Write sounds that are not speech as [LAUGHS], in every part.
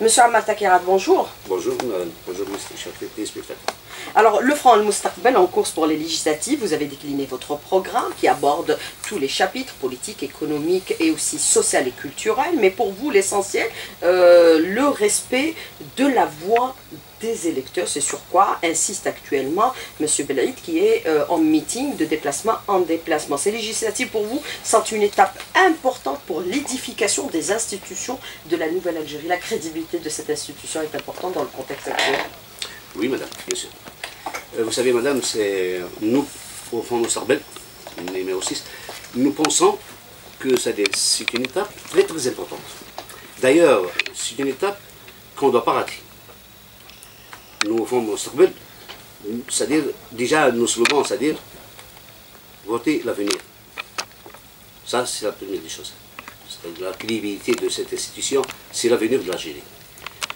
Monsieur Amal Takirat, bonjour. Bonjour, bonjour, chers téléspectateurs. Alors, le Front Al-Moustakbel en course pour les législatives, vous avez décliné votre programme qui aborde tous les chapitres politiques, économiques et aussi social et culturel. Mais pour vous, l'essentiel, euh, le respect de la voix des électeurs, c'est sur quoi insiste actuellement M. Belaïd qui est euh, en meeting de déplacement en déplacement. Ces législatives pour vous sont une étape importante pour l'édification des institutions de la Nouvelle-Algérie. La crédibilité de cette institution est importante dans le contexte actuel. Oui, madame, bien sûr. Euh, vous savez, madame, c'est nous, au fond de Sarbel, numéro 6, nous pensons que c'est une étape très très importante. D'ailleurs, c'est une étape qu'on ne doit pas rater. Nous, au fond de Sarbel, c'est-à-dire, déjà, nos slogans, c'est-à-dire, voter l'avenir. Ça, c'est la première des choses. La crédibilité de cette institution, c'est l'avenir de l'Algérie.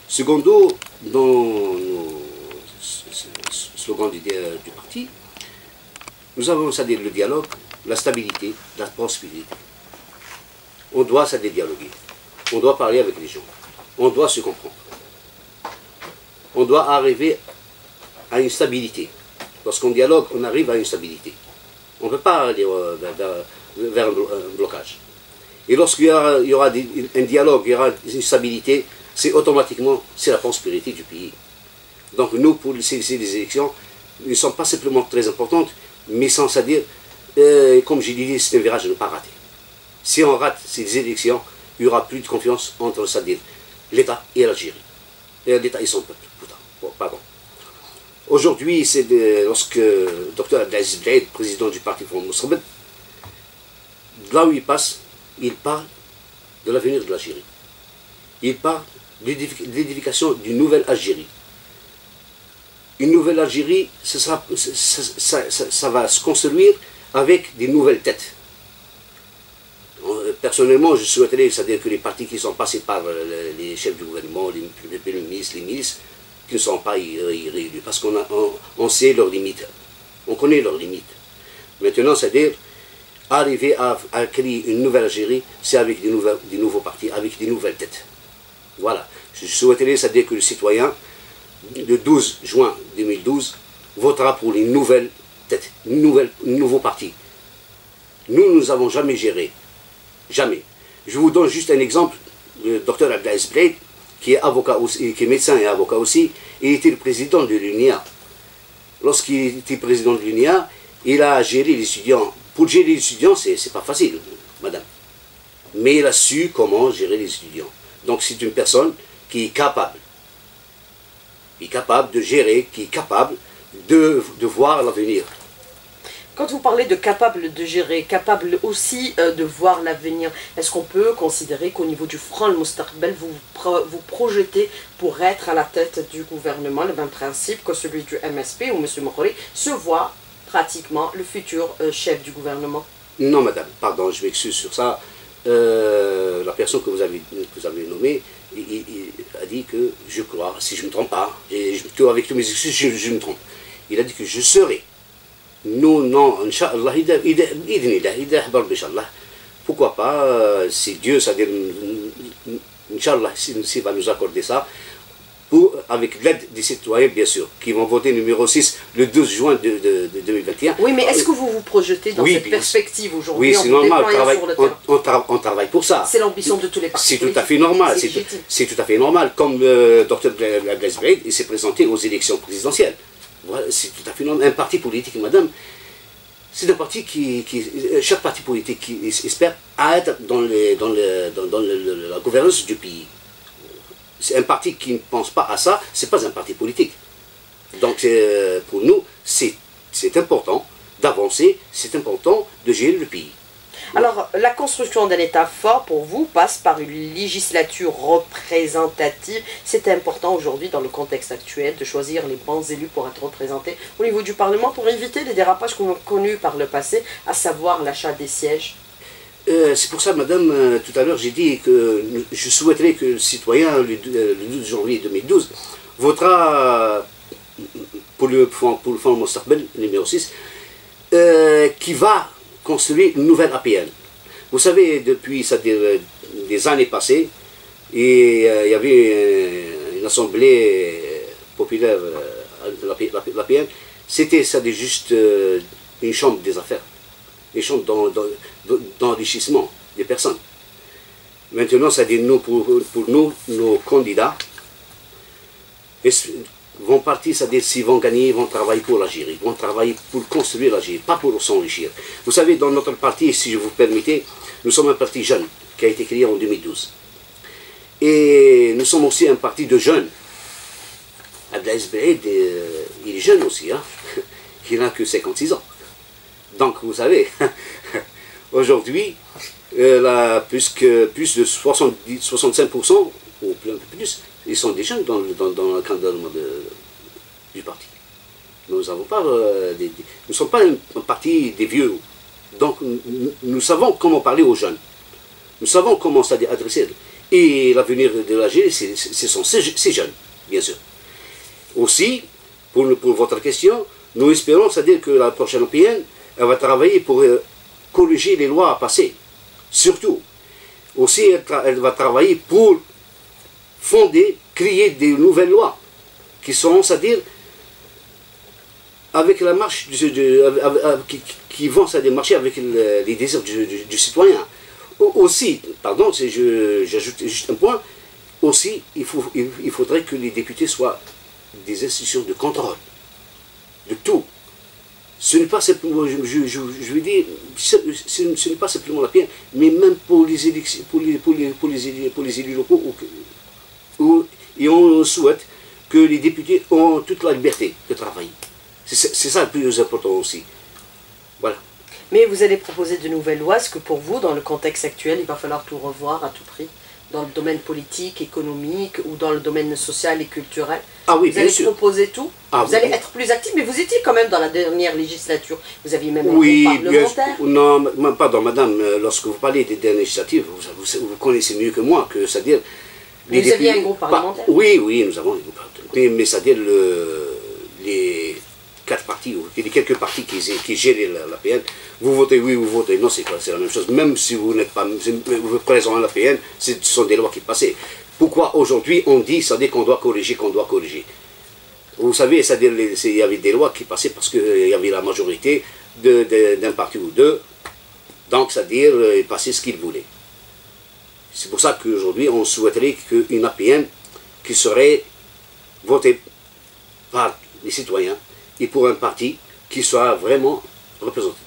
Secondo, dans nos slogan du, du parti, nous avons, c'est-à-dire le dialogue, la stabilité, la prospérité. On doit, c'est-à-dire dialoguer. On doit parler avec les gens. On doit se comprendre. On doit arriver à une stabilité. Lorsqu'on dialogue, on arrive à une stabilité. On ne peut pas aller euh, vers, un blocage. Et lorsqu'il y aura, un dialogue, il y aura une stabilité, c'est automatiquement la prospérité du pays. Donc nous, pour ces, élections, ne sont pas simplement très importantes, mais sans à dire, euh, comme j'ai dit, c'est un virage à ne pas rater. Si on rate ces élections, il n'y aura plus de confiance entre, l'État et l'Algérie. L'État et son peuple, pardon. Aujourd'hui, c'est lorsque le docteur Abdelaziz Blaid, président du parti Front Moussaoud, là où il passe, il parle de l'avenir de l'Algérie. Il parle de l'édification d'une nouvelle Algérie une nouvelle Algérie, ça, va se construire avec des nouvelles têtes. Personnellement, je souhaiterais, c'est-à-dire que les partis qui sont passés par euh, les chefs du gouvernement, les, ministres, les ministres, ne sont pas irréélus, parce qu'on on, sait leurs limites, on connaît leurs limites. Maintenant, c'est-à-dire, arriver à, créer une nouvelle Algérie, c'est avec des, des nouveaux partis, avec des nouvelles têtes. Voilà. Je souhaiterais, c'est-à-dire que le citoyen, le 12 juin 2012 votera pour les nouvelles têtes, nouvelles, nouveaux partis. Nous, nous n'avons jamais géré. Jamais. Je vous donne juste un exemple. Le docteur Abdelaziz Blade, qui est avocat aussi, qui est médecin et avocat aussi, il était le président de l'UNIA. Lorsqu'il était président de l'UNIA, il a géré les étudiants. Pour gérer les étudiants, c'est n'est pas facile, madame. Mais il a su comment gérer les étudiants. Donc c'est une personne qui est capable qui est capable de gérer, qui est capable de, de voir l'avenir. Quand vous parlez de capable de gérer, capable aussi euh, de voir l'avenir, est-ce qu'on peut considérer qu'au niveau du Front le Mustaqbel, vous vous projetez pour être à la tête du gouvernement, le même principe que celui du MSP où M. Mohori se voit pratiquement le futur euh, chef du gouvernement? Non, madame, pardon, je m'excuse sur ça. Euh, la personne que vous avez, nommée, il, a dit que je crois, si je ne me trompe pas, et avec tous mes excuses, je, me trompe. Il a dit que je serai. Non, non, Inch'Allah, pourquoi pas, euh, si Dieu, c'est-à-dire, Inch'Allah, s'il va nous accorder ça, avec l'aide des citoyens, bien sûr, qui vont voter numéro 6 le 12 juin de, 2021. Oui, mais est-ce que vous vous projetez dans cette perspective aujourd'hui Oui, c'est normal, on, travaille pour ça. C'est l'ambition de tous les partis. C'est tout à fait normal, c'est tout, à fait normal. Comme le docteur Blaise il s'est présenté aux élections présidentielles. C'est tout à fait normal. Un parti politique, madame, c'est un parti qui, chaque parti politique qui espère être dans, la gouvernance du pays c'est un parti qui ne pense pas à ça, ce n'est pas un parti politique. Donc euh, pour nous, c'est important d'avancer, c'est important de gérer le pays. Alors, la construction d'un État fort, pour vous, passe par une législature représentative. C'est important aujourd'hui, dans le contexte actuel, de choisir les bons élus pour être représentés au niveau du Parlement, pour éviter les dérapages qu'on a connus par le passé, à savoir l'achat des sièges euh, c'est pour ça, madame, euh, tout à l'heure, j'ai dit que je souhaiterais que le citoyen, le, 12 euh, janvier 2012, votera pour le, pour le Fonds Mostarbel, numéro 6, qui va construire une nouvelle APN. Vous savez, depuis des années passées, et, il y avait une assemblée populaire, la, la, PN, c'était juste une chambre des affaires, une chambre d'enrichissement des personnes. Maintenant, ça dit nous, pour, pour nous, nos candidats, vont partir, c'est-à-dire s'ils vont gagner, ils vont travailler pour l'Algérie, ils vont travailler pour construire l'Algérie, pas pour s'enrichir. Vous savez, dans notre parti, si je vous permettez, nous sommes un parti jeune qui a été créé en 2012. Et nous sommes aussi un parti de jeunes. Abdelaziz euh, il est jeune aussi, hein? [LAUGHS] il n'a que 56 ans. Donc, vous savez, [LAUGHS] aujourd'hui, euh, plus, plus de 70, 65%, ou plus, ils sont déjà dans, dans, dans le cadre du parti. Nous ne euh, sommes pas un, parti des vieux. Donc nous, savons comment parler aux jeunes. Nous savons comment s'adresser. Et l'avenir de l'Algérie, ce sont ces, jeunes, bien sûr. Aussi, pour, votre question, nous espérons, c'est-à-dire que la prochaine européenne, elle va travailler pour euh, corriger les lois passées. Surtout. Aussi, elle va travailler pour fonder, créer des nouvelles lois qui seront, c'est-à-dire, avec la marche, qui, vont c'est-à-dire marcher avec les désirs du, citoyen. Aussi, pardon, j'ajoute juste un point, aussi, il, faut, il, faudrait que les députés soient des institutions de contrôle de tout. Ce n'est pas simplement, je, je, je, dire, ce, n'est pas simplement la pierre, mais même pour les, pour les, pour les, pour les, pour les élus locaux, et on souhaite que les députés ont toute la liberté de travailler. C'est ça le plus important aussi. Voilà. Mais vous allez proposer de nouvelles lois. Est-ce que pour vous, dans le contexte actuel, il va falloir tout revoir à tout prix Dans le domaine politique, économique ou dans le domaine social et culturel Ah oui, vous allez proposer tout ah Vous allez être plus actif, mais vous étiez quand même dans la dernière législature. Vous aviez même oui, un parlementaire. non, pardon, madame, euh, lorsque vous parlez des dernières législatives, vous, vous connaissez mieux que moi que, c'est-à-dire, vous aviez un groupe parlementaire Oui, oui, nous avons un groupe parlementaire. Mais, c'est-à-dire les quatre quelques partis qui, qui gèrent la, PN, vous votez oui, vous votez non, c'est la même chose. Même si vous n'êtes pas présent à la PN, ce sont des lois qui passaient. Pourquoi aujourd'hui on dit, c'est-à-dire qu'on doit corriger, qu'on doit corriger? Vous savez, c'est-à-dire il y avait des lois qui passaient parce qu'il y avait la majorité d'un parti ou deux. Donc, c'est-à-dire, ils passaient ce qu'ils voulaient. C'est pour ça qu'aujourd'hui, on souhaiterait qu'une APN qui serait votée par les citoyens et pour un parti qui soit vraiment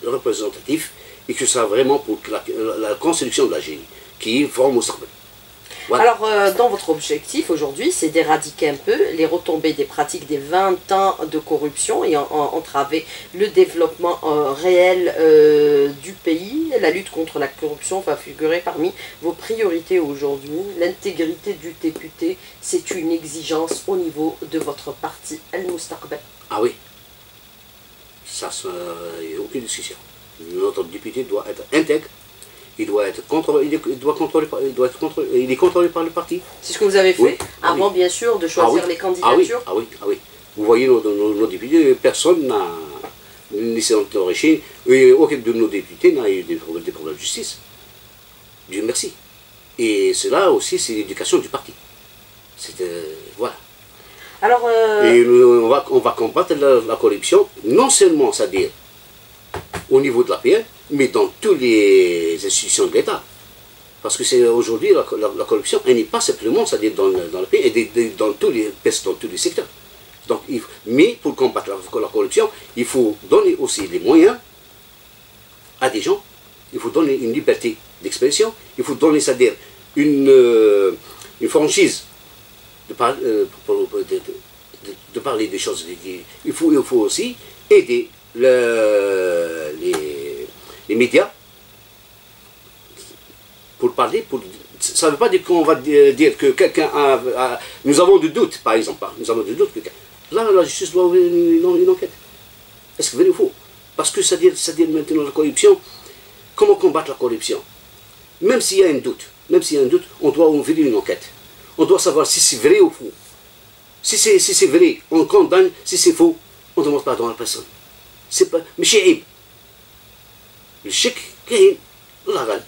représentatif et qui soit vraiment pour la, construction de la génie, qui forme au cerveau. Alors, euh, dans votre objectif aujourd'hui, c'est d'éradiquer un peu les retombées des pratiques des 20 ans de corruption et entraver le développement euh, réel euh, du pays. La lutte contre la corruption va figurer parmi vos priorités aujourd'hui. L'intégrité du député, c'est une exigence au niveau de votre parti El Moustaqbel. Ah oui, ça, il n'y a aucune discussion. Notre député doit être intègre il doit être contrôlé, il doit contrôler, il doit être contrôlé, il est contrôlé par le parti. C'est ce que vous avez fait ah avant, bien sûr, de choisir ah les candidatures. Ah oui, ah oui, Vous voyez nos, députés, personne n'a et aucun de nos députés n'a eu des problèmes, de justice. Dieu merci. Et cela aussi, c'est l'éducation du parti. C'est euh, voilà. Alors, euh, Et on va, on va combattre la, corruption, non seulement, c'est-à-dire au niveau de la PN, mais dans toutes les institutions de l'État. Parce que c'est aujourd'hui, la, corruption, elle n'est pas simplement, c'est-à-dire dans, dans, le pays, elle dans tous les, dans tous les secteurs. Donc, mais pour combattre la, corruption, il faut donner aussi les moyens à des gens, il faut donner une liberté d'expression, il faut donner, c'est-à-dire une, euh, une franchise de, euh, de, parler des choses. Il faut, il faut aussi aider le, les les médias pour parler, ça ne veut pas dire qu'on va dire que quelqu'un a, Nous avons du doute, par exemple. Hein. Nous avons du doute que Là, la justice doit ouvrir une, enquête. Est-ce que vrai ou faux? Parce que ça dit, ça dit maintenant la corruption. Comment combattre la corruption? Même s'il y a un doute, même s'il y a un doute, on doit ouvrir une enquête. On doit savoir si c'est vrai ou faux. Si c'est si vrai, on condamne. Si c'est faux, on ne demande pardon à la personne. C'est pas. Mais الشك كاين الله غالب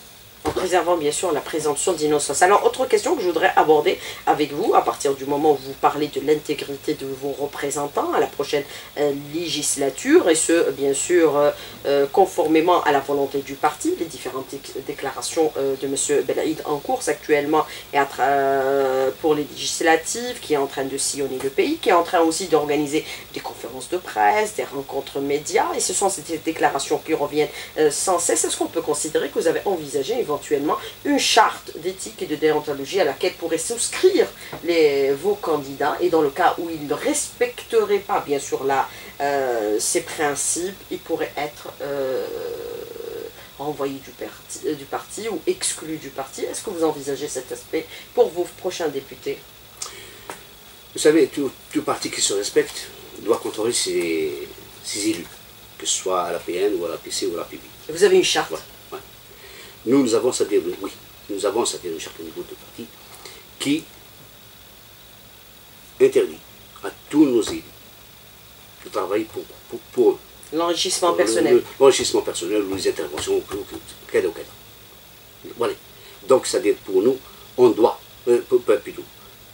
en préservant bien sûr la présomption d'innocence. Alors, autre question que je voudrais aborder avec vous, à partir du moment où vous parlez de l'intégrité de vos représentants à la prochaine euh, législature, et ce, bien sûr, euh, euh, conformément à la volonté du parti, les différentes déclarations de M. Belaïd en cours actuellement et pour les législatives, qui est en train de sillonner le pays, qui est en train aussi d'organiser des conférences de presse, des rencontres médias, et ce sont ces déclarations qui reviennent sans cesse. Est-ce qu'on peut considérer que vous avez envisagé éventuellement une charte d'éthique et de déontologie à laquelle pourraient souscrire les, vos candidats et dans le cas où ils ne respecteraient pas bien sûr là, euh, ces principes, ils pourraient être euh, renvoyés du parti, euh, du parti ou exclus du parti. Est-ce que vous envisagez cet aspect pour vos prochains députés? Vous savez, tout, parti qui se respecte doit contrôler ses, élus, que ce soit à la PN ou à la PC ou à la PB. Vous avez une charte? Nous, nous avons, c'est-à-dire, oui, nous avons, c'est-à-dire, un certain niveau de parti qui interdit à tous nos élus de travailler pour, pour. L'enrichissement personnel. L'enrichissement personnel ou les interventions, cadre Voilà. Donc, c'est-à-dire, pour nous, on doit, euh, plutôt,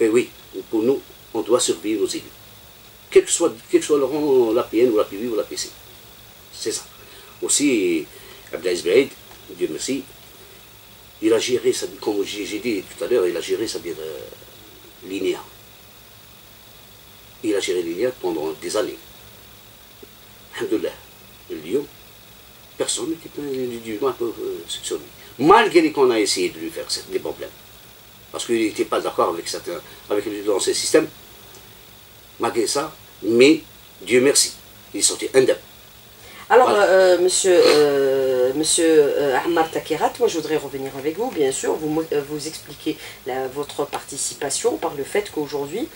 euh, oui, pour nous, on doit surveiller nos élus. Quel que soit, quel que soit le rang, la PN ou la PV ou la PC. C'est ça. Aussi, Abdelaziz Dieu merci, il a géré, comme j'ai dit tout à l'heure, il a géré, c'est-à-dire euh, l'INEA. Il a géré l'INEA pendant des années. Alhamdoulilah, le Lyon, personne n'était du moins euh, sur lui. Malgré qu'on a essayé de lui faire des problèmes. Parce qu'il n'était pas d'accord avec, certains, avec dans ce système. Malgré ça, mais Dieu merci, il sorti indemne. Alors, euh, monsieur, euh, monsieur euh, Ahmar Takerat, moi je voudrais revenir avec vous, bien sûr, vous, vous expliquer votre participation par le fait qu'aujourd'hui,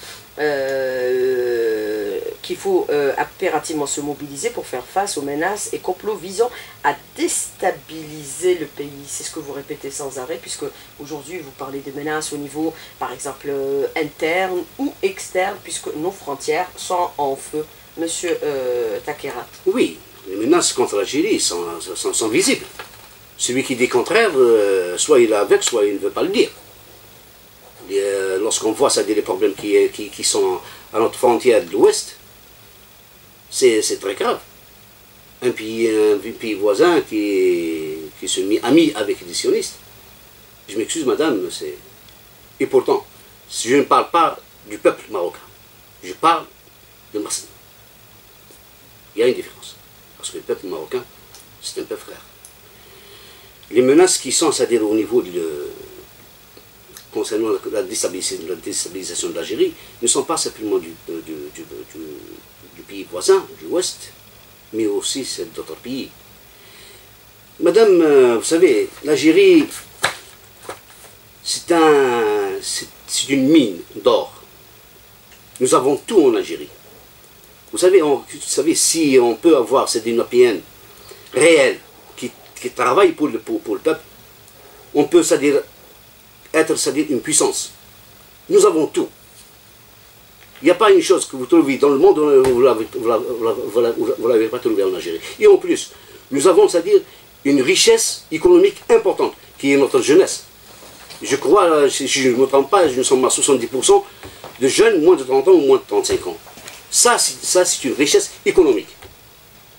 qu'il faut impérativement se mobiliser pour faire face aux menaces et complots visant à déstabiliser le pays. C'est ce que vous répétez sans arrêt, puisque aujourd'hui vous parlez de menaces au niveau, par exemple, interne ou externe, puisque nos frontières sont en feu. Monsieur Takerat. Oui, les menaces contre l'Algérie sont, sont, visibles. Celui qui dit contraire, euh, soit il est avec, soit il ne veut pas le dire. Lorsqu'on voit ça, les problèmes qui, sont à notre frontière de l'Ouest, c'est très grave. Un pays, un pays voisin qui, se met ami avec les sionistes. Je m'excuse, madame, c'est. Et pourtant, je ne parle pas du peuple marocain, je parle de Marseille. Il y a une différence parce que le peuple marocain, c'est un peuple frère. Les menaces qui sont, c'est-à-dire au niveau de, concernant la déstabilisation, de l'Algérie, ne sont pas simplement du, du, pays voisin, du Ouest, mais aussi d'autres pays. Madame, euh, vous savez, l'Algérie, c'est un, une mine d'or. Nous avons tout en Algérie. Vous savez, vous savez, si on peut avoir cette Européenne réelle qui, travaille pour le, peuple, on peut, c'est-à-dire, être, c'est-à-dire, une puissance. Nous avons tout. Il n'y a pas une chose que vous trouvez dans le monde, vous ne l'avez pas trouvé en Algérie. Et en plus, nous avons, c'est-à-dire, une richesse économique importante, qui est notre jeunesse. Je crois, si je ne me trompe pas, nous sommes à 70% de jeunes moins de 30 ans ou moins de 35 ans. Ça, c'est une richesse économique.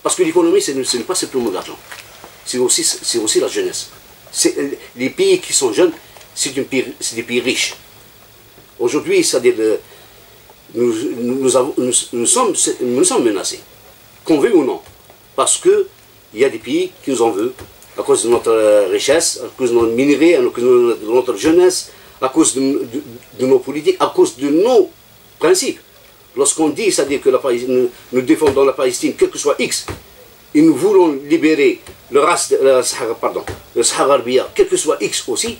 Parce que l'économie, ce n'est pas simplement l'argent. C'est aussi, la jeunesse. Les pays qui sont jeunes, c'est des pays riches. Aujourd'hui, c'est-à-dire, nous, nous, sommes, menacés, qu'on veut ou non. Parce qu'il y a des pays qui nous en veulent, à cause de notre richesse, à cause de notre minerai, à cause de notre jeunesse, à cause de nos politiques, à cause de nos principes. Lorsqu'on dit, c'est-à-dire que la nous, défendons la Palestine, quel que soit X, et nous voulons libérer le, race, le Sahara, pardon, le Sahara quel que soit X aussi,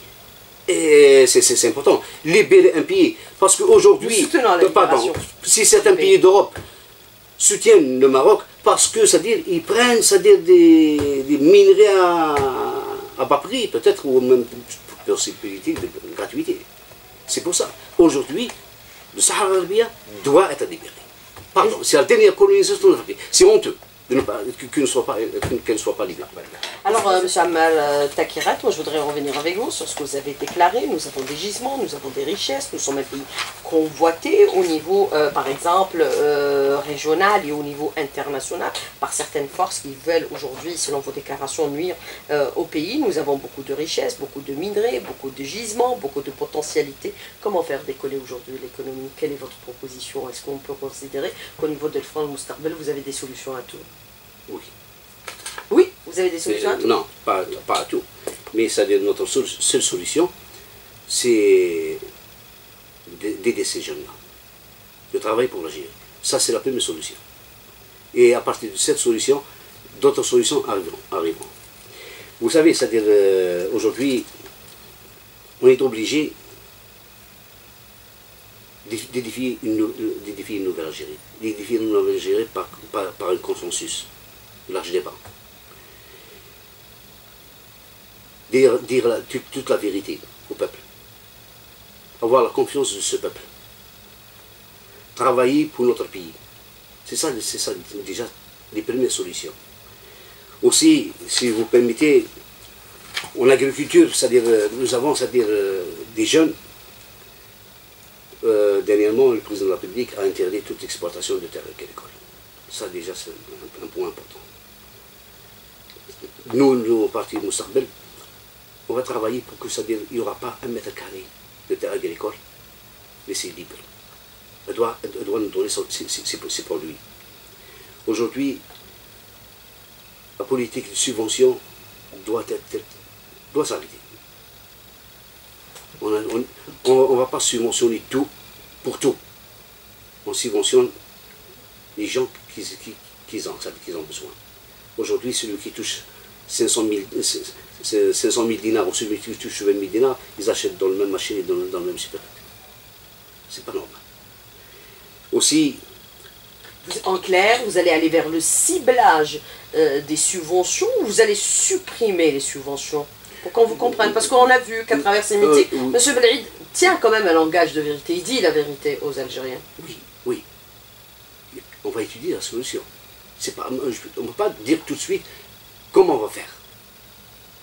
et c'est important. Libérer un pays. Parce qu'aujourd'hui, euh, pardon, si certains pays d'Europe soutiennent le Maroc, parce que, c'est-à-dire, ils prennent, c'est-à-dire, des, des, minerais à, bas prix, peut-être, ou même possibilité de gratuité. C'est pour ça. Aujourd'hui, le Sahara arabien doit être libéré. Pardon, c'est la dernière colonisation de l'Afrique. C'est honteux. Ne pas, qu'elle ne soit pas, libérée. Alors, euh, M. Amal euh, Takirat, moi je voudrais revenir avec vous sur ce que vous avez déclaré. Nous avons des gisements, nous avons des richesses, nous sommes un pays convoité au niveau, euh, par exemple, régional et au niveau international par certaines forces qui veulent aujourd'hui, selon vos déclarations, nuire au pays. Nous avons beaucoup de richesses, beaucoup de minerais, beaucoup de gisements, beaucoup de potentialités. Comment faire décoller aujourd'hui l'économie? Quelle est votre proposition? Est-ce qu'on peut considérer qu'au niveau de France Moustarbel, vous avez des solutions à tout? Oui. Oui, vous avez des solutions à tout non, pas, pas à tout. Mais c'est-à-dire notre seule, solution, c'est d'aider ces jeunes-là. De travailler pour l'Algérie. Ça, c'est la première solution. Et à partir de cette solution, d'autres solutions arriveront. Vous savez, c'est-à-dire, euh, aujourd'hui, on est obligé d'édi- d'édifier une, une nouvelle Algérie. D'édifier une nouvelle Algérie par, par, par un consensus, large débat. Dire, dire la- toute, la vérité au peuple. Avoir la confiance de ce peuple. Travailler pour notre pays. C'est ça, c'est ça déjà les premières solutions. Aussi, si vous permettez, en agriculture, c'est-à-dire, euh, nous avons c'est-à-dire, euh, des jeunes. Euh, dernièrement, le président de la République a interdit toute exploitation de terres agricoles. Ça, déjà, c'est un point important. Nous, nous, au parti Moussarbel, on va travailler pour que c'est-à-dire, il n'y aura pas un mètre carré de terre agricole laissé libre. Elle doit, elle doit nous donner ses, produits. Aujourd'hui, la politique de subvention doit être doit s'arrêter. On ne va pas subventionner tout pour tout. On subventionne les gens qui, qui, qui en, qui ont besoin. Aujourd'hui, celui qui touche 500 000, euh, 500 000 dinars ou celui qui touche 20 000 dinars, ils achètent dans le même marché et dans, dans le même supermarché. C'est pas normal. Aussi, En clair, vous allez aller vers le ciblage euh, des subventions ou vous allez supprimer les subventions? Pour qu'on vous comprenne. Parce qu'on a vu qu'à travers ces Euh, meetings, oui. M. Belhaïd tient quand même un langage de vérité. Il dit la vérité aux Algériens. oui, oui, on va étudier la solution. C'est pas, on ne peut pas dire tout de suite comment on va faire?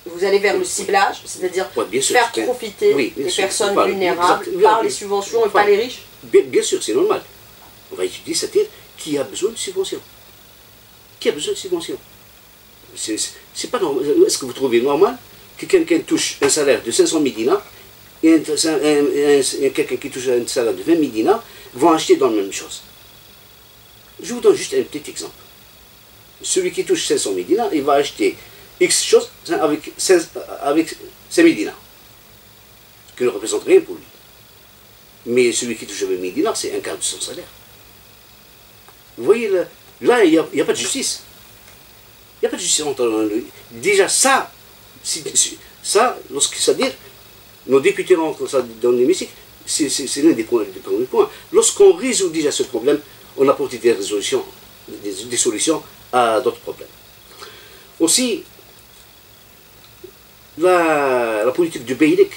Vous allez vers le ciblage, c'est-à-dire Ouais, faire profiter oui, les sûr, personnes vulnérables exact- par les subventions et pas les riches Bien, bien sûr, c'est normal. On va étudier, c'est-à-dire qui a besoin de subvention. Qui a besoin de subvention C'est pas normal. Est-ce que vous trouvez normal que quelqu'un touche un salaire de 500 000 dinars et, un- un- un- et quelqu'un qui touche un salaire de 20 000 dinars vont acheter dans la même chose? Je vous donne juste un petit exemple. Celui qui touche 500 000 dinars, il va acheter X chose avec 16 avec 5 000 dinars. Ce qui ne représente rien pour lui. Mais celui qui touche 20 000 dinars, c'est un quart de son salaire. Vous voyez, là, il n'y a, pas de justice. Il n'y a pas de justice entre. Déjà, ça, ça, lorsque c'est-à-dire, nos députés rentrent ça dans l'hémicycle, c'est l'un des, points- premiers points. Lorsqu'on résout déjà ce problème, on apporte des résolutions, des solutions d'autres problèmes. Aussi, la, la politique du Beylik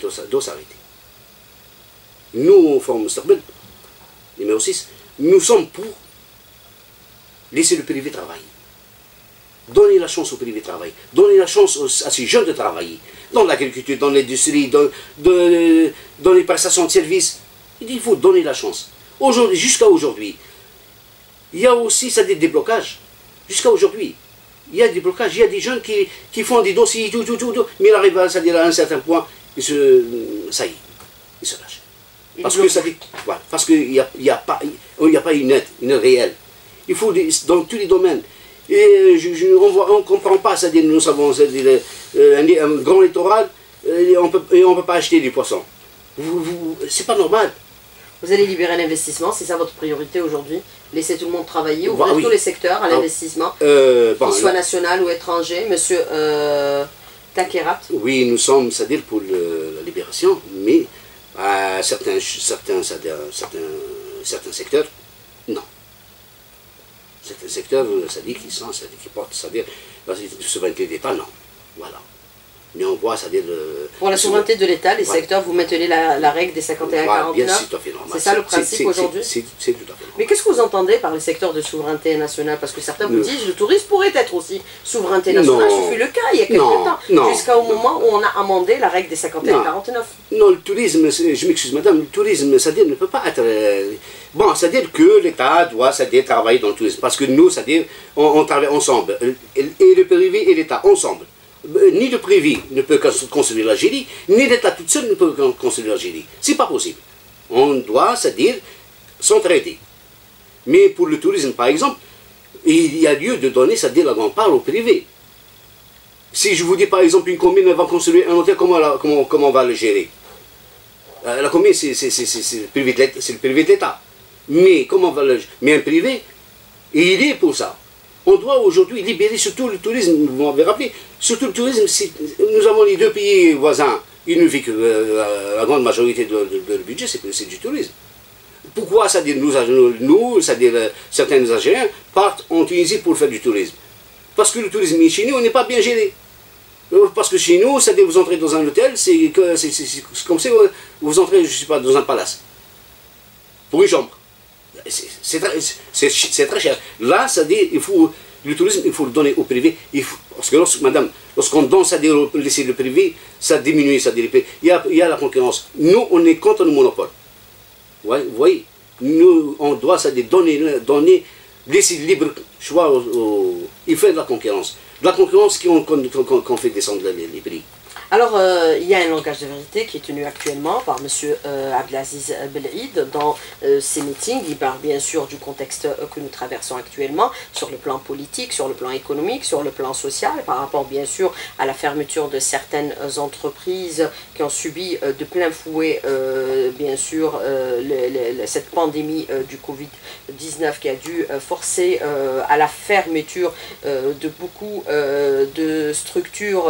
doit, doit s'arrêter. Nous, Forum numéro 6, nous sommes pour laisser le privé travailler. Donner la chance au privé de travailler. Donner la chance à ces jeunes de travailler. Dans l'agriculture, dans l'industrie, dans, de- dans les prestations de services. Il faut donner la chance. Aujourd'hui, jusqu'à aujourd'hui, il y a aussi ça, des déblocages. Jusqu'à aujourd'hui. Il y a des blocages, il y a des jeunes qui, qui font des dossiers, tout, tout, tout, tout, mais ils arrivent à, à un certain point, ils se, ça y est, ils se lâchent. Parce que ça dit, voilà, parce qu'il n'y a, y a, pas- y a pas une aide, une aide réelle. Il faut des- dans tous les domaines. Et je, je- on ne comprend pas, c'est-à-dire nous avons euh, un, un grand littoral euh, et on peut, ne peut pas acheter du poisson. Vous, c'est pas normal. Vous allez libérer l'investissement, c'est ça votre priorité aujourd'hui Laisser tout le monde travailler, ouvrir Bah oui. tous les secteurs à Ah. l'investissement, Euh, bon, qu'il soit national ou étranger. Monsieur euh, Takerat, Oui, nous sommes, c'est-à-dire pour le- la libération, mais à certains, certains, c'est-à-dire certains, certains secteurs, non. Certains secteurs, c'est-à-dire qui sont, c'est-à-dire qui portent, c'est-à-dire la souveraineté d'État, non. Voilà. Mais on voit, c'est-à-dire. euh, pour la souveraineté de l'État, les Voilà. secteurs, vous maintenez la, la règle des 51 Voilà, 49 à fait normal. C'est ça le principe aujourd'hui C'est tout à fait normal. Mais qu'est-ce que vous entendez par le secteur de souveraineté nationale? Parce que certains vous Le- disent le tourisme pourrait être aussi souveraineté nationale. Non. Ce fut le cas il y a quelques Non, temps, jusqu'au moment où on a amendé la règle des 51-49. Non, le tourisme, je m'excuse madame, le tourisme, c'est-à-dire ne peut pas être... euh, bon, c'est-à-dire que l'État doit, c'est-à-dire travailler dans le tourisme. Parce que nous, c'est-à-dire, on, on travaille ensemble. Et le privé et l'État, ensemble. Euh, Ni le privé ne peut cons- construire l'Algérie, ni l'État tout seul ne peut con- construire l'Algérie. C'est pas possible. On doit, c'est-à-dire, s'entraider. Mais pour le tourisme, par exemple, il y a lieu de donner, c'est-à-dire la grande part au privé. Si je vous dis par exemple une commune va construire un hôtel, comment, on va le gérer? Euh, La commune, c'est le privé de l'État-. Mais comment va le Mais un privé, il est pour ça. On doit aujourd'hui libérer surtout le tourisme, vous m'avez rappelé, surtout le tourisme, nous avons les deux pays voisins, il ne vit que euh, la, grande majorité de, de- le budget, c'est du tourisme. Pourquoi, c'est-à-dire nous, nous c'est-à-dire euh, certains Algériens, partent en Tunisie pour faire du tourisme? Parce que le tourisme chez nous, on n'est pas bien géré. Euh, Parce que chez nous, c'est-à-dire vous entrez dans un hôtel, c'est comme si vous, vous entrez, je ne sais pas, dans un palace. Pour une chambre. C'est- très, cher. Là, c'est-à-dire, il faut, le tourisme, il faut le donner au privé. Parce que lorsque, madame, lorsqu'on donne, c'est-à-dire au- laisser le privé, ça diminue, les prix. il y, a, il y a la concurrence. Nous, on est contre le monopole. Vous voyez, nous, on doit c'est-à-dire donner, donner, laisser libre choix aux, aux- Il fait de la concurrence. De la concurrence qu'on, fait descendre les prix. Alors, euh, il y a un langage de vérité qui est tenu actuellement par M. Abdelaziz Belaïd dans euh, ses meetings. Il parle bien sûr du contexte euh, que nous traversons actuellement sur le plan politique, sur le plan économique, sur le plan social, par rapport bien sûr à la fermeture de certaines euh, entreprises qui ont subi euh, de plein fouet, euh, bien sûr, euh, cette pandémie euh, du Covid-19 qui a dû euh, forcer euh, à la fermeture euh, de beaucoup euh, de structures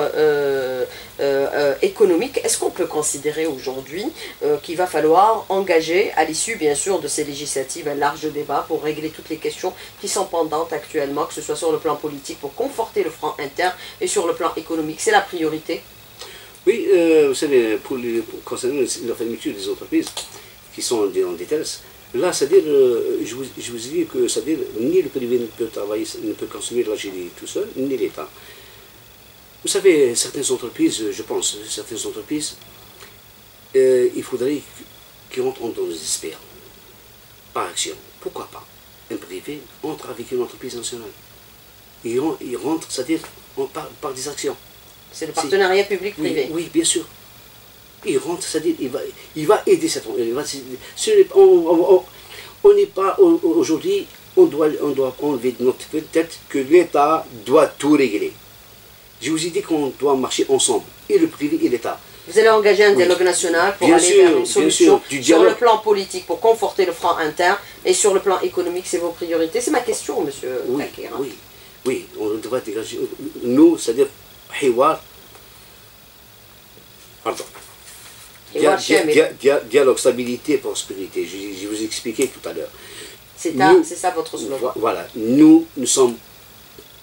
euh, euh, économiques. Est-ce qu'on peut considérer aujourd'hui euh, qu'il va falloir engager, à l'issue bien sûr de ces législatives, un large débat pour régler toutes les questions qui sont pendantes actuellement, que ce soit sur le plan politique pour conforter le franc interne et sur le plan économique? C'est la priorité Oui, vous savez, pour la fermeture des entreprises qui sont en, détresse, là, c'est-à-dire, je, vous, ai dit que, c'est-à-dire, ni le privé ne peut travailler, ne peut construire l'Algérie tout seul, ni l'État. Vous savez, certaines entreprises, je pense, certaines entreprises, euh, il faudrait qu'ils rentrent dans les experts, par action. Pourquoi pas? Un privé entre avec une entreprise nationale. Il, ren- il rentre, c'est-à-dire, par, par des actions. C'est le partenariat public-privé. Oui, oui, bien sûr. Il rentre, c'est-à-dire, il va, il va aider cette n'est pas- on n'est pas au- au- aujourd'hui, on doit, on doit enlever de notre tête que l'État doit tout régler. Je vous ai dit qu'on doit marcher ensemble, et le privé et l'État. Vous allez engager un Oui. dialogue national pour Bien aller sûr, vers une solution sûr, sur le plan politique, pour conforter le franc interne, et sur le plan économique, c'est vos priorités. C'est ma question, monsieur Oui, oui, oui, on devrait dégager. Nous, c'est-à-dire, Hiwar, pardon. Dia- dia- dia- dialogue, stabilité, prospérité. Je, je vous ai expliqué tout à l'heure. C'est ça, votre slogan. Vo- Voilà, nous, nous sommes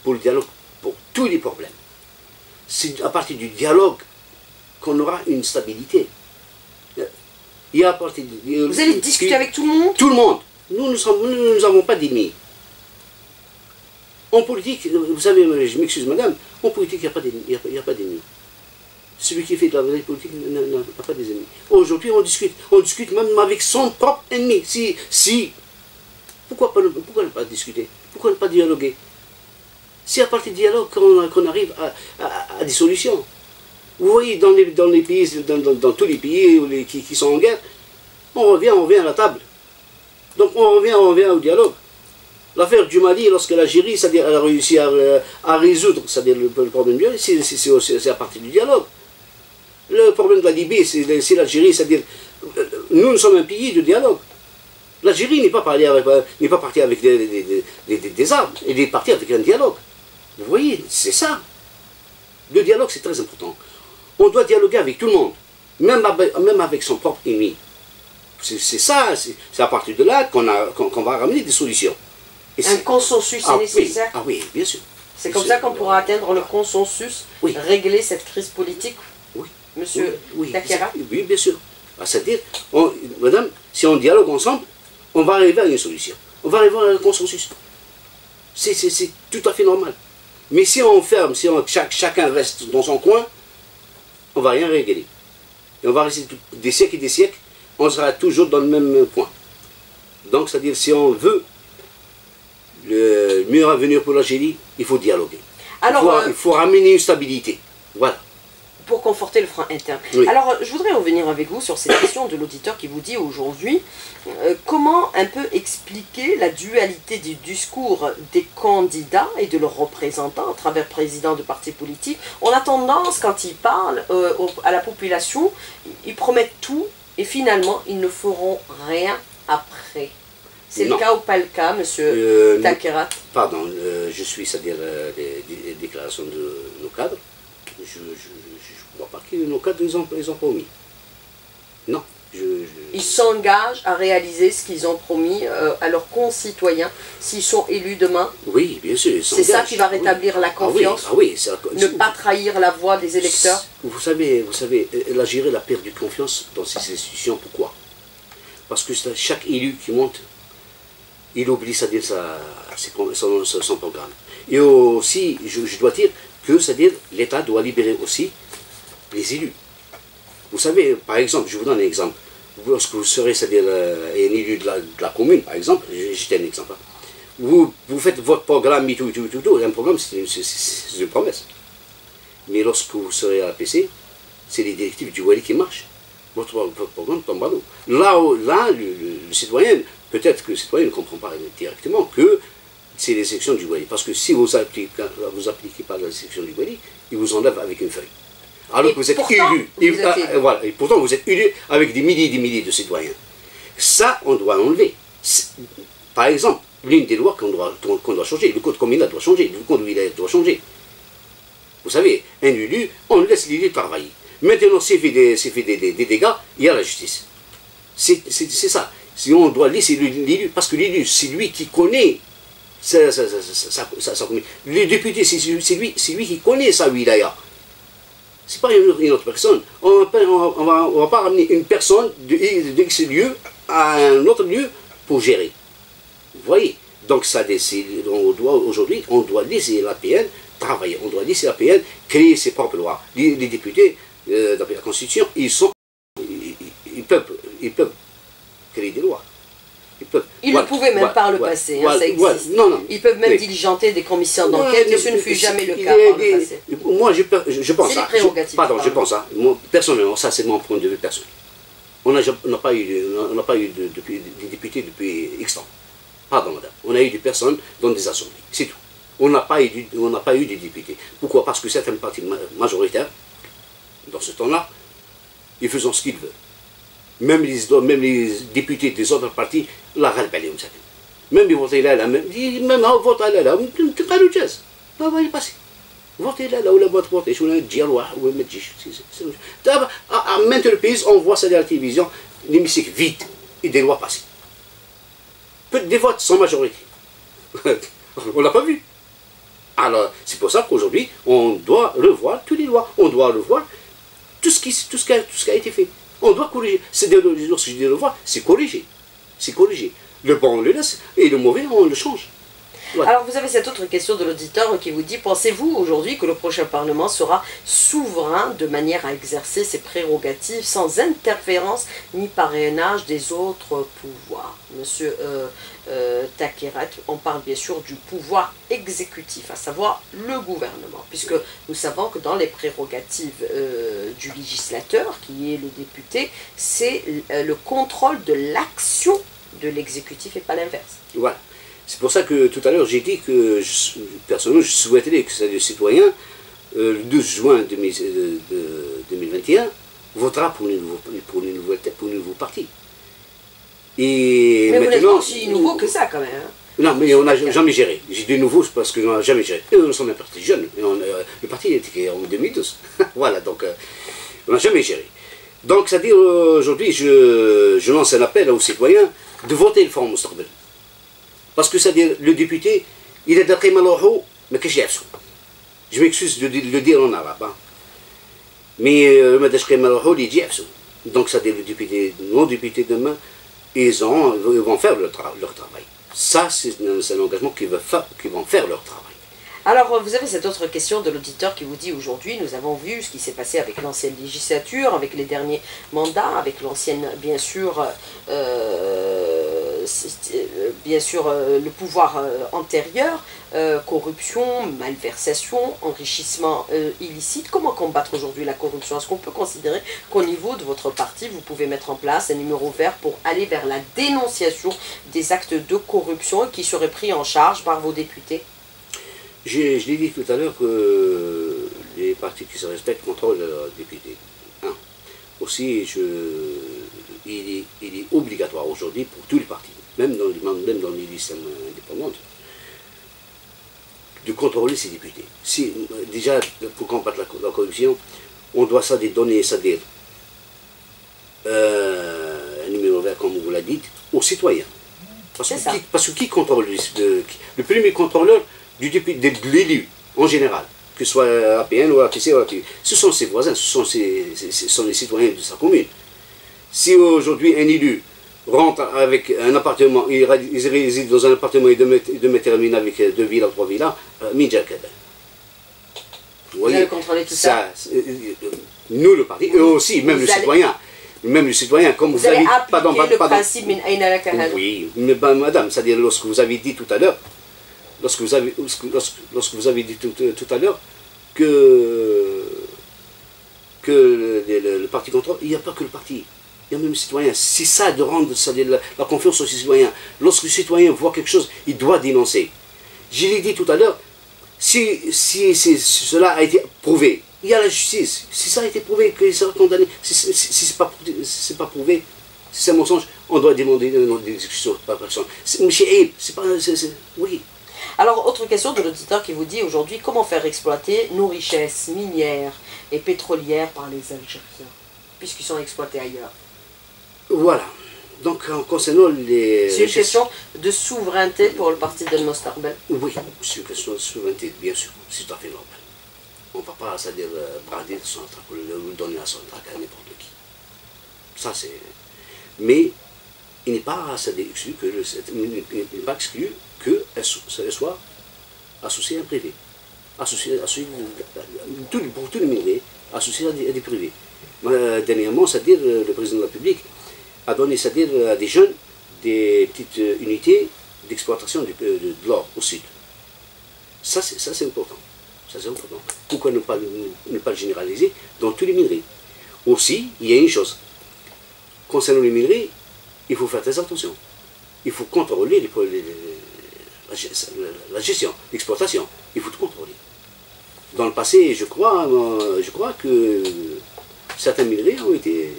pour le dialogue pour tous les problèmes. C'est à partir du dialogue qu'on aura une stabilité. Il y a à partir du- Vous allez discuter avec tout le monde? Tout le monde. Nous nous- n'avons pas d'ennemis. En politique, vous savez, je m'excuse madame, en politique, il n'y a pas d'ennemis. Celui qui fait de la vraie politique n'a pas des ennemis. Aujourd'hui, on discute. On discute même avec son propre ennemi. Si, si, pourquoi, pas, pourquoi ne pas discuter? Pourquoi ne pas dialoguer? C'est à partir du dialogue qu'on arrive à, des solutions. Vous voyez, dans les, dans les pays, dans, tous les pays qui, sont en guerre, on revient, on revient à la table. Donc on revient, on revient au dialogue. L'affaire du Mali, lorsque l'Algérie, a réussi à, résoudre, le, problème du Mali, c'est à partir du dialogue. Le problème de la Libye, c'est l'Algérie, c'est-à-dire, euh, nous, nous sommes un pays de dialogue. L'Algérie n'est pas, partie avec des armes, elle est partie avec un dialogue. Vous voyez, c'est ça. Le dialogue, c'est très important. On doit dialoguer avec tout le monde, même avec, même avec son propre ennemi. C'est ça, c'est à partir de là qu'on va ramener des solutions. Et Un consensus est ah, oui, nécessaire. ah oui, bien sûr. C'est comme ça qu'on pourra atteindre le consensus, Oui. régler cette crise politique. Oui. Monsieur oui, Takera oui, bien sûr. Ah, C'est-à-dire, madame, si on dialogue ensemble, on va arriver à une solution. On va arriver à un consensus. C'est tout à fait normal. Mais si on ferme, si on, chaque, chacun reste dans son coin, on ne va rien régler. Et on va rester des siècles et des siècles, on sera toujours dans le même point. Donc, c'est-à-dire, si on veut le meilleur avenir pour l'Algérie, il faut dialoguer. Alors, il, faut, euh, il faut ramener une stabilité. Voilà pour conforter le frein interne. Alors, je voudrais revenir avec vous sur cette question de l'auditeur qui vous dit aujourd'hui euh, comment un peu expliquer la dualité du discours des candidats et de leurs représentants à travers présidents de partis politiques. On a tendance, quand ils parlent euh, à la population, ils promettent tout et finalement, ils ne feront rien après. C'est le cas ou pas le cas, monsieur euh, Takerat? Pardon, je suis, c'est-à-dire les, déclarations de nos cadres. je, pas qu'ils nos cadres, ils ont, ils ont promis. Non. Ils s'engagent à réaliser ce qu'ils ont promis euh, à leurs concitoyens s'ils sont élus demain. Oui, bien sûr. C'est ça qui va rétablir la ah confiance. Ah oui, ne pas trahir la voix des électeurs. Vous savez, vous savez, elle a géré la perte de confiance dans ces institutions. Pourquoi? Parce que chaque élu qui monte, il oublie sa, son, son, programme. Et aussi, je, je dois dire que c'est-à-dire l'État doit libérer aussi les élus. Vous savez, par exemple, je vous donne un exemple. Lorsque vous serez, c'est-à-dire euh, un élu de la, commune, par exemple, j'étais un exemple, hein. vous, vous faites votre programme, tout, tout, tout, tout, un programme, c'est une promesse. Mais lorsque vous serez à la PC, c'est les directives du Wali qui marchent. Votre, programme tombe à l'eau. Là, là le, citoyen, peut-être que le citoyen ne comprend pas directement que c'est les sections du Wali. Parce que si vous appliquez, vous appliquez pas la section du Wali, il vous enlève avec une feuille alors que vous êtes élu. Et, voilà, et pourtant, vous êtes élu avec des milliers et des milliers de citoyens. Ça, on doit enlever. Par exemple, l'une des lois qu'on doit, doit changer, le code communal doit changer, le code village doit changer. Vous savez, un élu, on laisse l'élu travailler. Maintenant, s'il fait, des, fait des, des, dégâts, il y a la justice. C'est ça. Si on doit laisser l'élu, parce que l'élu, c'est lui qui connaît ça, ça, ça, ça, Le député, c'est lui, lui qui connaît sa wilaya c'est pas une, autre personne. On ne va, pas ramener une personne de, ce lieu à un autre lieu pour gérer. Vous voyez? Donc ça décide, on doit aujourd'hui, on doit laisser la PN travailler, on doit laisser la PN créer ses propres lois. Les, députés, euh, d'après la Constitution, ils sont, ils, peuvent, ils peuvent créer des lois. Ils ne pouvaient même pas le passé, hein, ça existe. Ils peuvent même diligenter des commissions d'enquête, mais ce ne fut jamais le cas par le passé. Moi, je, je pense ça. Pardon, je pense ça. personnellement, ça c'est mon point de vue personnel. On n'a pas eu, on pas eu de, des députés depuis X temps. Pardon, madame. On a eu des personnes dans des assemblées. C'est tout. On n'a pas, eu, pas eu de députés. Pourquoi? Parce que certaines parties majoritaires, dans ce temps-là, ils faisaient ce qu'ils veulent même les, même les députés des autres partis لا غالب عليهم ساكن même يفوتي لا لا même هاو فوت لا لا تلقى جاز ما ما يباسي فوتي لا لا ولا ما تفوتيش ولا تجي الواحد ولا ما تجيش دابا مانت لو بيز اون فوا سا لا تيليفزيون l'hémicycle vide et des lois passées. Peu des votes sans majorité. on l'a pas vu. Alors, c'est pour ça qu'aujourd'hui, on doit revoir toutes les lois. On doit revoir tout ce qui, tout ce qui, a, tout ce qui a été fait. On doit corriger. C'est lorsque je dis revoir, c'est corriger. C'est corriger. Le bon, on le laisse, et le mauvais, on le change. Alors vous avez cette autre question de l'auditeur qui vous dit, pensez-vous aujourd'hui que le prochain Parlement sera souverain de manière à exercer ses prérogatives sans interférence ni parrainage des autres pouvoirs? Monsieur euh, euh on parle bien sûr du pouvoir exécutif, à savoir le gouvernement, puisque nous savons que dans les prérogatives euh, du législateur, qui est le député, c'est euh, le contrôle de l'action de l'exécutif et pas l'inverse. Voilà. C'est pour ça que tout à l'heure j'ai dit que personnellement je souhaiterais que les citoyens, euh, le 12 juin 2021, euh, votera pour une nouvelle tête, pour une nouvelle partie. Et mais maintenant, nouveau que ça quand même. Hein. Non, mais on n'a jamais géré. J'ai dit nouveau parce qu'on n'a jamais géré. Et nous sommes un parti jeune. Euh, le parti été créé en 2012. [LAUGHS] voilà, donc on n'a jamais géré. Donc, c'est-à-dire aujourd'hui, je, je, lance un appel aux citoyens de voter le Front Moustarbel. Parce que c'est-à-dire, le député, il est d'après mais que j'ai Je m'excuse de le dire en arabe. Hein. Mais le euh, Malohou, il dit Donc, c'est-à-dire, le député, nos députés demain, ils, ont, ils vont faire leur, travail. Ça, c'est un engagement qui, va qui vont faire leur travail. Alors, vous avez cette autre question de l'auditeur qui vous dit aujourd'hui, nous avons vu ce qui s'est passé avec l'ancienne législature, avec les derniers mandats, avec l'ancienne, bien sûr, euh, bien sûr euh, le pouvoir euh, antérieur, corruption, malversation, enrichissement illicite. Comment combattre aujourd'hui la corruption? Est-ce qu'on peut considérer qu'au niveau de votre parti, vous pouvez mettre en place un numéro vert pour aller vers la dénonciation des actes de corruption qui seraient pris en charge par vos députés? Je l'ai dit tout à l'heure que les partis qui se respectent contrôlent leurs députés. Aussi, je, il, est, obligatoire aujourd'hui pour tous les partis, même dans, même dans les listes indépendantes, de contrôler ces députés. Si, déjà, pour combattre la, corruption, on doit ça des données, c'est-à-dire euh, un numéro vert, comme vous l'avez dit, aux citoyens. Parce que, qui, parce que, qui, contrôle le, le premier contrôleur, du de l'élu en général, que ce soit APN ou APC ou APC, ce sont ses voisins, ce sont, sont les citoyens de sa commune. Si aujourd'hui un élu rentre avec un appartement, il, réside dans un appartement et de mettre avec deux villas, trois villas, euh, Vous voyez, tout ça, euh, Nous, le parti, eux aussi, même le citoyen même le citoyen, comme vous, vous avez, pardon, le principe Oui, mais ben, madame, c'est-à-dire lorsque vous avez dit tout à l'heure, lorsque vous avez, lorsque, vous avez dit tout, tout à l'heure que, que le, parti contrôle, il n'y a pas que le parti. Il y a même citoyen. C'est ça de rendre la, la, confiance aux citoyens. Lorsque le citoyen voit quelque chose, il doit dénoncer. Je l'ai dit tout à l'heure, si, cela a été prouvé, il y a la justice. Si ça a été prouvé qu'il sera condamné, si, si, ce n'est pas, prouvé, si c'est un mensonge, on doit demander des exécutions par personne. Monsieur c'est pas. oui. Alors, autre question de l'auditeur qui vous dit aujourd'hui comment faire exploiter nos richesses minières et pétrolières par les Algériens, puisqu'ils sont exploités ailleurs? Voilà. Donc, en concernant les. C'est une question de souveraineté pour le parti de Mostarbel Oui, c'est une question de souveraineté, bien sûr. C'est tout à fait normal. On ne va pas, c'est-à-dire, euh, brader son ou donner à son à n'importe qui. Ça, c'est. Mais il n'est pas, exclu que le, il pas exclu qu'elle soit associée à un privé, associée, associée pour tous les minéraux, associée à des, privés. Euh, dernièrement, c'est-à-dire euh, le président de la République a donné, c'est-à-dire à des jeunes, des petites euh, unités d'exploitation de, l'or au sud. Ça, c'est important. Important. Pourquoi ne pas, ne pas le généraliser dans tous les minerais? Aussi, il y a une chose. Concernant les minerais, il faut faire très attention. Il faut contrôler la gestion, l'exploitation. Il faut tout contrôler. Dans le passé, je crois, euh, je crois que certains minerais ont été.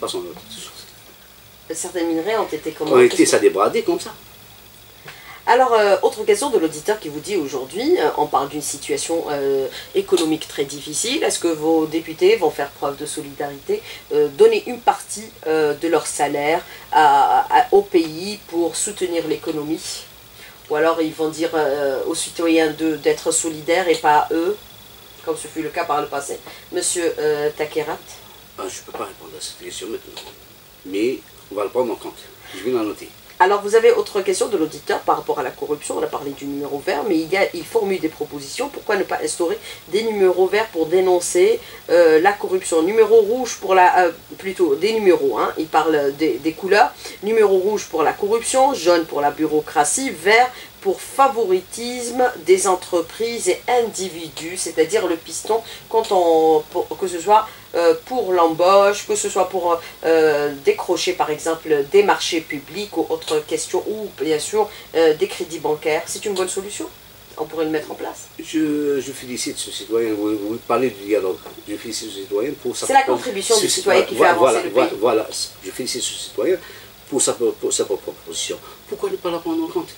Passons Certains minerais ont été comment Ont été ça débradé comme ça. Alors, euh, autre question de l'auditeur qui vous dit aujourd'hui, euh, on parle d'une situation euh, économique très difficile. Est-ce que vos députés vont faire preuve de solidarité, donner une partie de leur salaire au pays pour soutenir l'économie? Ou alors ils vont dire aux citoyens d'être solidaires et pas à eux, comme ce fut le cas par le passé. Monsieur Takerat ah, Je ne peux pas répondre à cette question maintenant, mais on va le prendre en compte. Je vais la noter. Alors vous avez autre question de l'auditeur par rapport à la corruption, on a parlé du numéro vert, mais il, formule des propositions, pourquoi ne pas instaurer des numéros verts pour dénoncer euh, la corruption? Numéro rouge pour la... Euh, plutôt des numéros, hein, il parle des, des couleurs, numéro rouge pour la corruption, jaune pour la bureaucratie, vert pour favoritisme des entreprises et individus, c'est-à-dire le piston, quand on, que ce soit euh, pour l'embauche, que ce soit pour euh, décrocher par exemple des marchés publics ou autres questions, ou bien sûr euh, des crédits bancaires. C'est une bonne solution on pourrait le mettre en place. Je, félicite ce citoyen, vous, parlez du dialogue, je félicite ce citoyen pour sa... C'est la contribution du citoyen qui fait avancer le pays. Voilà, je félicite ce citoyen pour sa, pour sa proposition. Pourquoi ne pas la prendre en compte?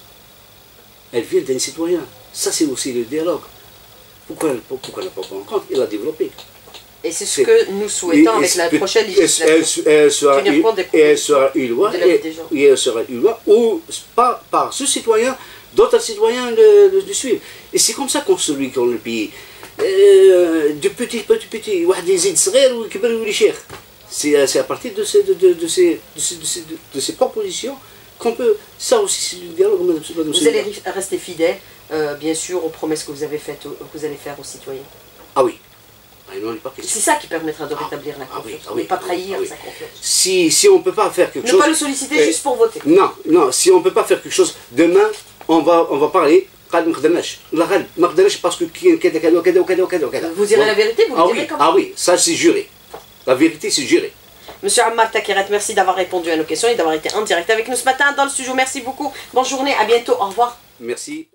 Elle vient d'un citoyen. Ça, c'est aussi le dialogue. Pourquoi, pourquoi ne pas prendre en compte? Il a développé. Et c'est ce que nous souhaitons avec la prochaine législature. Elle, sera, une, elle sera une loi, et, elle sera une loi ou pas par ce citoyen, d'autres citoyens le, le, suivent. Et c'est comme ça qu'on se dans le pays. Euh, de ou qui les chers. C'est à, c'est à partir de ces, de, de- de ces, de ces, de ces- propositions qu'on peut. Ça aussi, c'est du dialogue, Vous allez rester fidèle, euh, bien sûr, aux promesses que vous avez faites, que vous allez faire aux citoyens. Ah oui. Ah, c'est ça qui permettra de ah, rétablir la ah confiance, ah pas trahir sa confiance. Si, si on ne peut pas faire quelque chose... Ne pas le solliciter eh, juste pour voter. Non, non, si on ne peut pas faire quelque chose, demain, on va, on va parler... Parce que vous direz la vérité, vous le direz comment Ah oui, ça c'est juré. La vérité c'est juré. Monsieur Ammar Takirat, merci d'avoir répondu à nos questions et d'avoir été en direct avec nous ce matin dans le studio. Merci beaucoup. Bonne journée, à bientôt, au revoir. Merci.